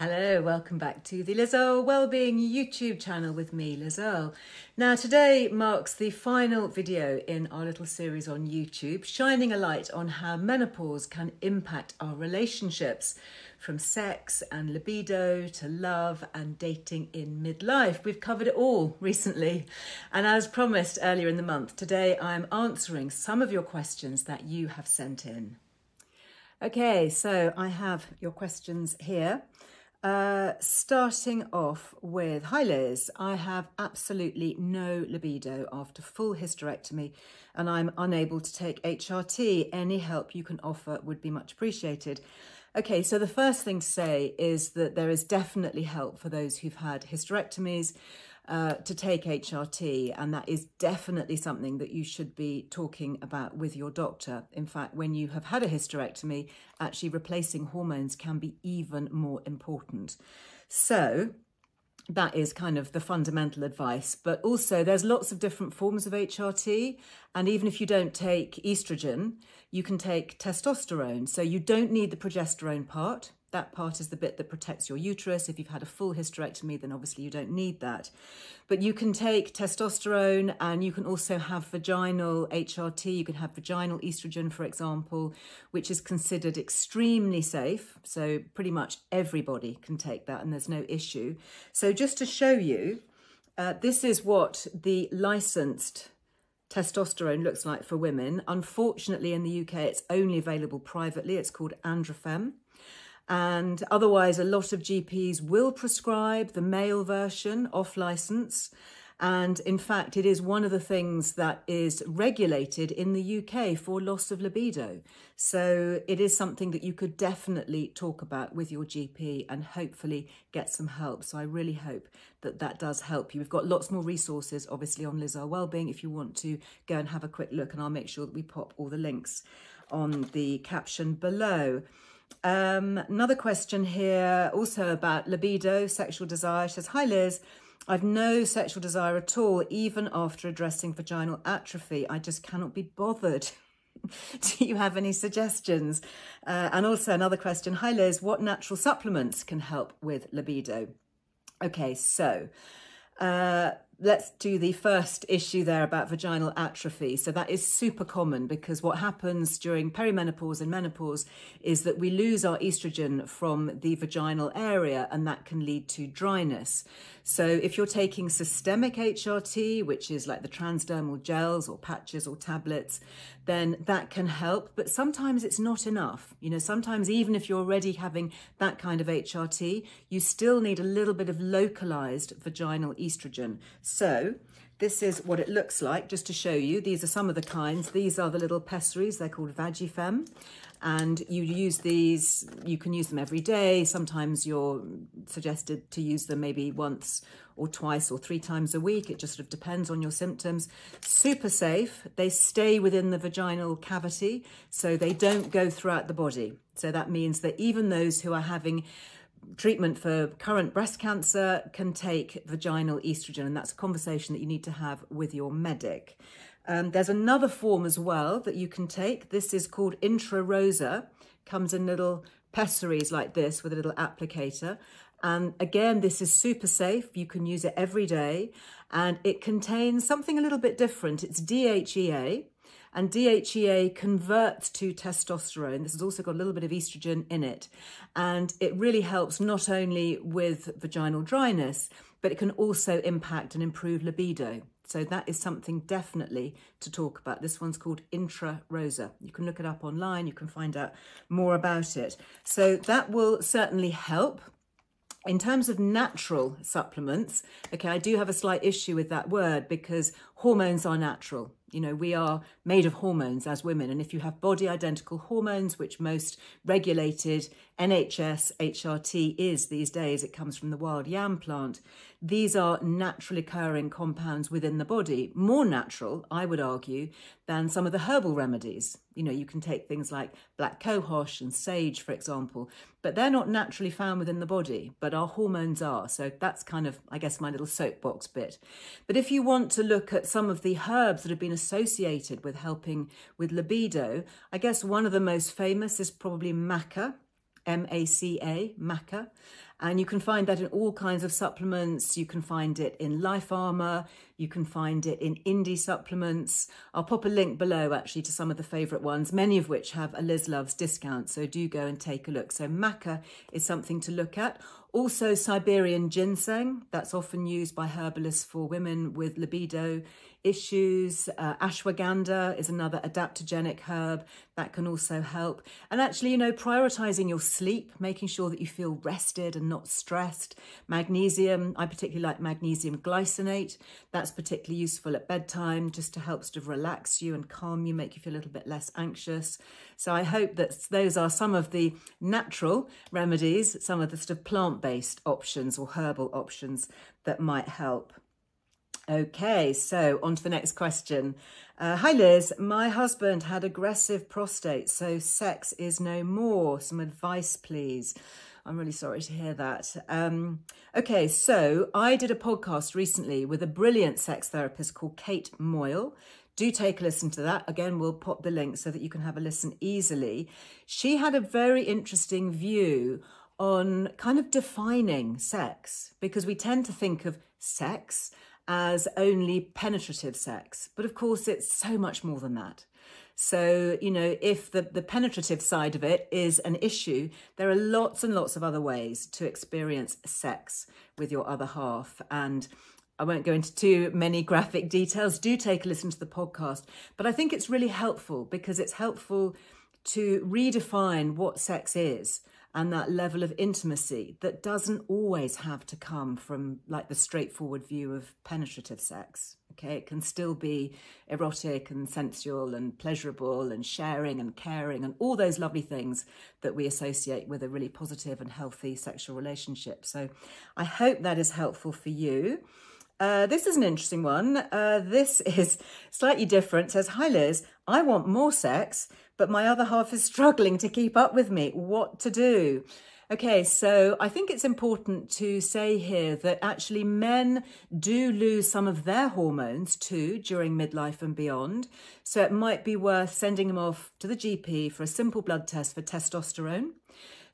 Hello, welcome back to the Liz Earle Wellbeing YouTube channel with me, Liz Earle. Now, today marks the final video in our little series on YouTube, shining a light on how menopause can impact our relationships, from sex and libido to love and dating in midlife. We've covered it all recently. And as promised earlier in the month, today I'm answering some of your questions that you have sent in. Okay, so I have your questions here. Uh, starting off with, hi Liz, I have absolutely no libido after full hysterectomy and I'm unable to take HRT. Any help you can offer would be much appreciated. Okay, so the first thing to say is that there is definitely help for those who've had hysterectomies uh, to take HRT, and that is definitely something that you should be talking about with your doctor. In fact, when you have had a hysterectomy, actually replacing hormones can be even more important. So, that is kind of the fundamental advice. But also, there's lots of different forms of HRT. And even if you don't take estrogen, you can take testosterone. So you don't need the progesterone part. That part is the bit that protects your uterus. If you've had a full hysterectomy, then obviously you don't need that. But you can take testosterone and you can also have vaginal HRT. You can have vaginal estrogen, for example, which is considered extremely safe. So pretty much everybody can take that and there's no issue. So just to show you, uh, this is what the licensed testosterone looks like for women. Unfortunately, in the UK, it's only available privately. It's called AndroFeme. And otherwise, a lot of GPs will prescribe the male version off license. And in fact, it is one of the things that is regulated in the UK for loss of libido. So it is something that you could definitely talk about with your GP and hopefully get some help. So I really hope that that does help you. We've got lots more resources, obviously, on Liz Earle Wellbeing if you want to go and have a quick look. And I'll make sure that we pop all the links on the caption below. Um, another question here, also about libido, sexual desire. She says, Hi Liz, I've no sexual desire at all, even after addressing vaginal atrophy. I just cannot be bothered. Do you have any suggestions? Uh, and also another question, Hi Liz, what natural supplements can help with libido? Okay, so uh, let's do the first issue there about vaginal atrophy. So that is super common because what happens during perimenopause and menopause is that we lose our estrogen from the vaginal area and that can lead to dryness. So if you're taking systemic HRT, which is like the transdermal gels or patches or tablets, then that can help. But sometimes it's not enough. You know, sometimes even if you're already having that kind of HRT, you still need a little bit of localized vaginal estrogen. So this is what it looks like, just to show you. These are some of the kinds. These are the little pessaries. They're called Vagifem and you use these, you can use them every day. Sometimes you're suggested to use them maybe once or twice or three times a week. It just sort of depends on your symptoms. Super safe. They stay within the vaginal cavity, so they don't go throughout the body. So that means that even those who are having treatment for current breast cancer can take vaginal estrogen, and that's a conversation that you need to have with your medic. Um, there's another form as well that you can take. This is called Intrarosa. Comes in little pessaries like this with a little applicator. And again, this is super safe. You can use it every day. And it contains something a little bit different. It's DHEA. And DHEA converts to testosterone. This has also got a little bit of estrogen in it. And it really helps not only with vaginal dryness, but it can also impact and improve libido. So that is something definitely to talk about. This one's called Intrarosa. You can look it up online. You can find out more about it. So that will certainly help. In terms of natural supplements, okay, I do have a slight issue with that word because hormones are natural. You know, we are made of hormones as women. And if you have body identical hormones, which most regulated NHS HRT is these days, it comes from the wild yam plant, these are naturally occurring compounds within the body, more natural, I would argue, than some of the herbal remedies. You know, you can take things like black cohosh and sage, for example, but they're not naturally found within the body, but our hormones are. So that's kind of, I guess, my little soapbox bit. But if you want to look at some of the herbs that have been associated with helping with libido, I guess one of the most famous is probably maca, M-A-C-A, maca. And you can find that in all kinds of supplements. You can find it in Life Armour. You can find it in Indi supplements. I'll pop a link below actually to some of the favourite ones, many of which have a Liz Loves discount. So do go and take a look. So maca is something to look at. Also Siberian ginseng, that's often used by herbalists for women with libido issues. Uh, ashwagandha is another adaptogenic herb that can also help. And actually, you know, prioritizing your sleep, making sure that you feel rested and not stressed. Magnesium, I particularly like magnesium glycinate. That's particularly useful at bedtime just to help sort of relax you and calm you, make you feel a little bit less anxious. So I hope that those are some of the natural remedies, some of the sort of plant-based options or herbal options that might help. Okay, so on to the next question. Uh, hi Liz, my husband had aggressive prostate, so sex is no more. Some advice, please. I'm really sorry to hear that. Um, okay, so I did a podcast recently with a brilliant sex therapist called Kate Moyle. Do take a listen to that. Again, we'll pop the link so that you can have a listen easily. She had a very interesting view on kind of defining sex because we tend to think of sex as only penetrative sex. But of course, it's so much more than that. So, you know, if the, the penetrative side of it is an issue, there are lots and lots of other ways to experience sex with your other half. And I won't go into too many graphic details. Do take a listen to the podcast. But I think it's really helpful because it's helpful to redefine what sex is and that level of intimacy that doesn't always have to come from like the straightforward view of penetrative sex. Okay, it can still be erotic and sensual and pleasurable and sharing and caring and all those lovely things that we associate with a really positive and healthy sexual relationship. So I hope that is helpful for you. Uh, this is an interesting one. Uh, this is slightly different. It says, Hi Liz, I want more sex, but my other half is struggling to keep up with me. What to do? Okay, so I think it's important to say here that actually men do lose some of their hormones too during midlife and beyond. So it might be worth sending them off to the GP for a simple blood test for testosterone.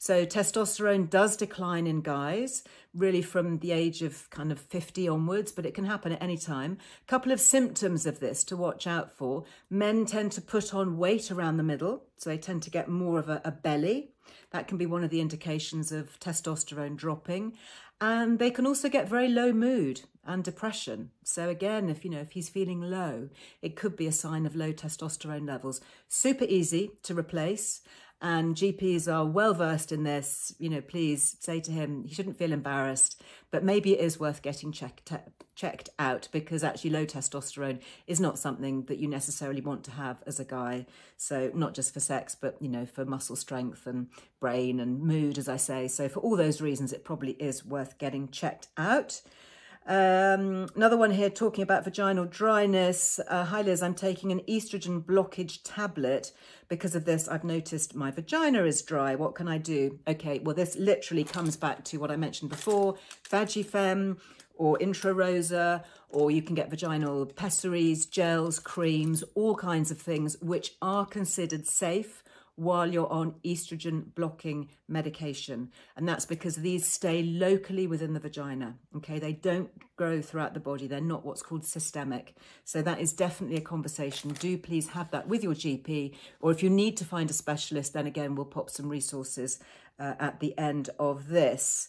So testosterone does decline in guys, really from the age of kind of 50 onwards, but it can happen at any time. A couple of symptoms of this to watch out for. Men tend to put on weight around the middle, so they tend to get more of a, a belly. That can be one of the indications of testosterone dropping. And they can also get very low mood and depression. So again, if you know if he's feeling low, it could be a sign of low testosterone levels. Super easy to replace and GPs are well versed in this, you know, please say to him he shouldn't feel embarrassed, but maybe it is worth getting checked checked out because actually low testosterone is not something that you necessarily want to have as a guy. So not just for sex, but you know, for muscle strength and brain and mood, as I say. So for all those reasons, it probably is worth getting checked out. Um, another one here talking about vaginal dryness. Uh, Hi Liz, I'm taking an estrogen blockage tablet. Because of this, I've noticed my vagina is dry. What can I do? Okay, well, this literally comes back to what I mentioned before, Vagifem or Intrarosa, or you can get vaginal pessaries, gels, creams, all kinds of things which are considered safe while you're on estrogen blocking medication. And that's because these stay locally within the vagina. Okay, they don't grow throughout the body. They're not what's called systemic. So that is definitely a conversation. Do please have that with your GP. Or if you need to find a specialist, then again, we'll pop some resources uh, at the end of this.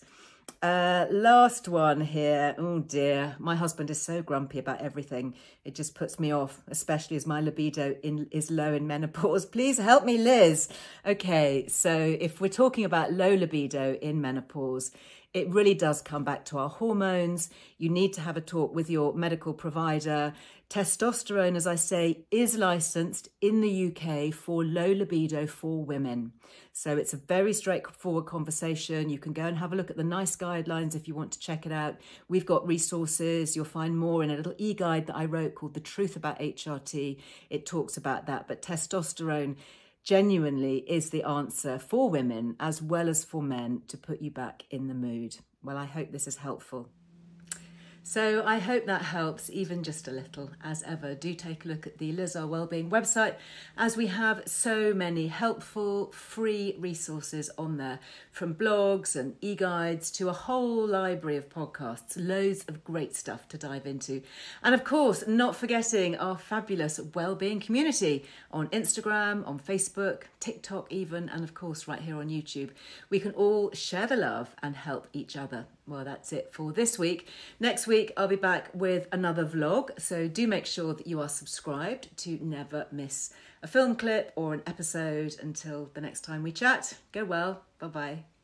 Uh, last one here. Oh dear, my husband is so grumpy about everything. It just puts me off, especially as my libido in, is low in menopause. Please help me, Liz. Okay, so if we're talking about low libido in menopause, it really does come back to our hormones. You need to have a talk with your medical provider. Testosterone, as I say, is licensed in the UK for low libido for women. So it's a very straightforward conversation. You can go and have a look at the NICE guidelines if you want to check it out. We've got resources. You'll find more in a little e-guide that I wrote called The Truth About HRT. It talks about that. But testosterone genuinely is the answer for women as well as for men to put you back in the mood. Well, I hope this is helpful. So I hope that helps, even just a little. As ever, do take a look at the Liz Earle Wellbeing website, as we have so many helpful free resources on there, from blogs and e-guides to a whole library of podcasts, loads of great stuff to dive into. And of course, not forgetting our fabulous wellbeing community on Instagram, on Facebook, TikTok even, and of course right here on YouTube. We can all share the love and help each other. Well, that's it for this week. Next week, I'll be back with another vlog, so do make sure that you are subscribed to never miss a film clip or an episode. Until the next time we chat, go well. Bye bye.